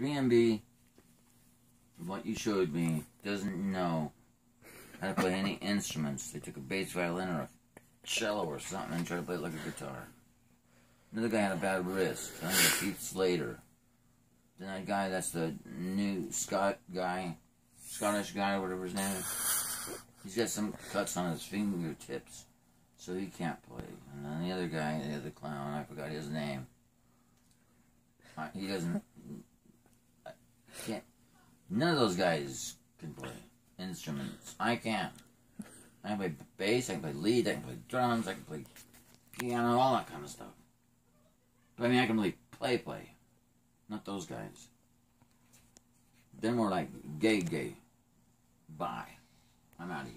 3MB, what you showed me, doesn't know how to play any instruments. They took a bass violin or a cello or something and tried to play it like a guitar. Another guy had a bad wrist. I think Keith Slater. Then that guy, that's the new Scott guy, Scottish guy, whatever his name is. He's got some cuts on his fingertips, so he can't play. And then the other guy, the other clown, I forgot his name. He doesn't. Can't. None of those guys can play instruments. I can't. I can play bass, I can play lead, I can play drums, I can play piano, all that kind of stuff. But I mean, I can really play, play. Not those guys. They're more like gay, gay. Bye. I'm out of here.